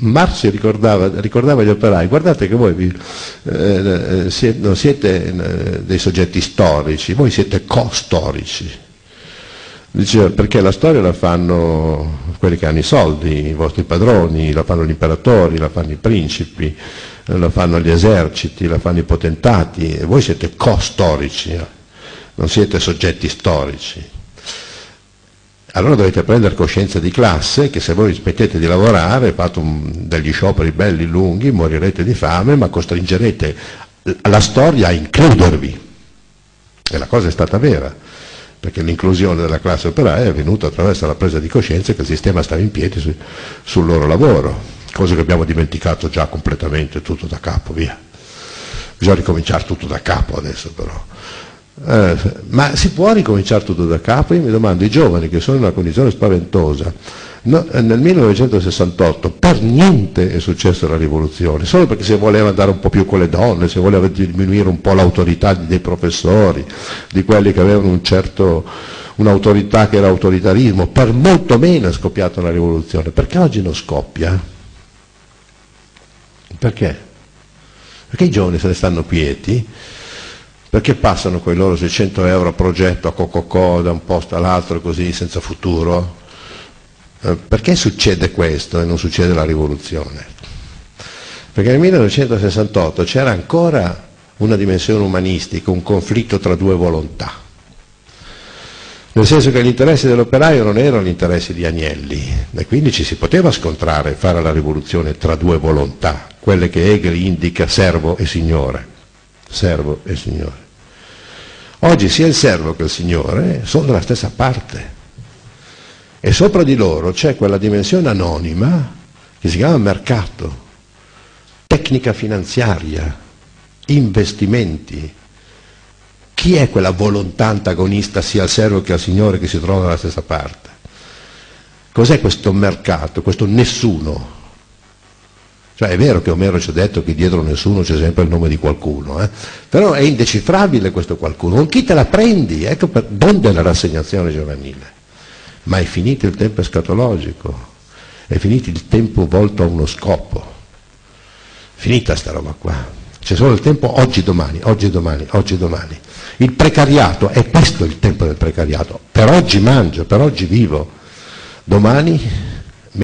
Marx ricordava, ricordava, agli operai, guardate che voi vi, eh, eh siete, non siete eh, dei soggetti storici, voi siete co-storici. Diceva, perché la storia la fanno quelli che hanno i soldi, i vostri padroni, la fanno gli imperatori, la fanno i principi, la fanno gli eserciti, la fanno i potentati, e voi siete co-storici, non siete soggetti storici allora dovete prendere coscienza di classe che se voi smettete di lavorare, fate un, degli scioperi belli lunghi, morirete di fame, ma costringerete la storia a includervi. E la cosa è stata vera, perché l'inclusione della classe operaia è avvenuta attraverso la presa di coscienza che il sistema stava in piedi su, sul loro lavoro, cosa che abbiamo dimenticato già completamente, tutto da capo, via. Bisogna ricominciare tutto da capo adesso però. Eh, ma si può ricominciare tutto da capo? Io mi domando, i giovani che sono in una condizione spaventosa, no, eh, nel 1968 per niente è successa la rivoluzione, solo perché si voleva andare un po' più con le donne, si voleva diminuire un po' l'autorità dei professori, di quelli che avevano un certo, un'autorità che era autoritarismo, per molto meno è scoppiata una rivoluzione. Perché oggi non scoppia? Perché? Perché i giovani se ne stanno quieti perché passano quei loro 600 euro a progetto, a cococò, da un posto all'altro così, senza futuro? Eh, perché succede questo e non succede la rivoluzione? Perché nel 1968 c'era ancora una dimensione umanistica, un conflitto tra due volontà. Nel senso che gli interessi dell'operaio non erano gli interessi di Agnelli e quindi ci si poteva scontrare e fare la rivoluzione tra due volontà, quelle che Hegel indica servo e signore servo e Signore. Oggi sia il servo che il Signore sono dalla stessa parte e sopra di loro c'è quella dimensione anonima che si chiama mercato, tecnica finanziaria, investimenti. Chi è quella volontà antagonista sia al servo che al Signore che si trova dalla stessa parte? Cos'è questo mercato, questo nessuno? Cioè è vero che Omero ci ha detto che dietro nessuno c'è sempre il nome di qualcuno, eh? però è indecifrabile questo qualcuno. Con chi te la prendi? Ecco per, donde la rassegnazione giovanile. Ma è finito il tempo escatologico, è finito il tempo volto a uno scopo. Finita sta roba qua. C'è solo il tempo oggi domani, oggi domani, oggi domani. Il precariato, è questo il tempo del precariato. Per oggi mangio, per oggi vivo. Domani